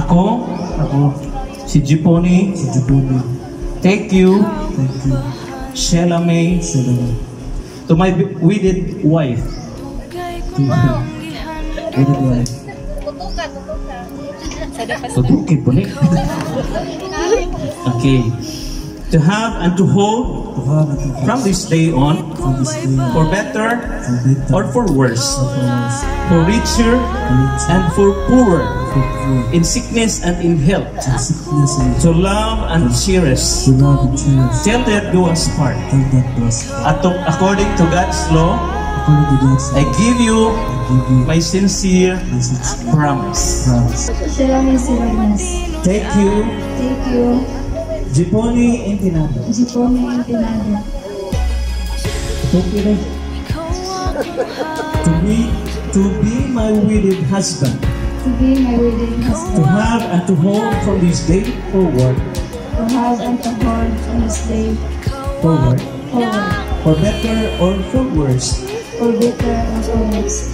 Ako, Ako. si Jiponi, Si Jupuni. Thank you, Thank you. Shella May, Salamat. to my b- wedded wife. Very good. Tutukin po ni. Eh. Okay. To have and to hold to have and to hold from this day on from this day on, for better or for worse, for richer and for poorer, in sickness and in health, in sickness and to love and cherish, to love and cherish, till death do us part. till that bless. At according to God's law, According to God's I give you I give you my sincere promise. promise. Thank you, Thank you. Jephone Intinado. Jephone Intinado. Okay, to be to be my wedded husband, To be my wedding to have and to hold from this day forward, To have and to hold on this day forward, forward. for better or for worse, For better and for worse.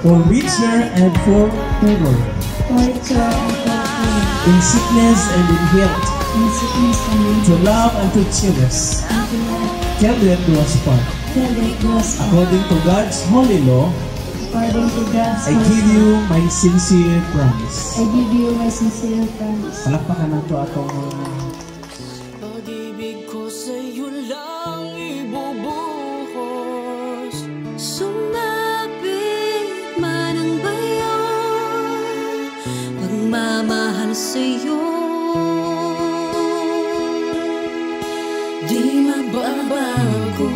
for richer and for poorer, For richer and for poorer. in sickness and in health, In sickness and in to love and to cherish, do us part. According to God's holy law, According to God's I give you my sincere promise. I give you my sincere promise. Palakpakan na to atong Pag-ibig ko sa'yo lang ibubuhos Sumapit man ang bayan Pagmamahal sa'yo di mababangku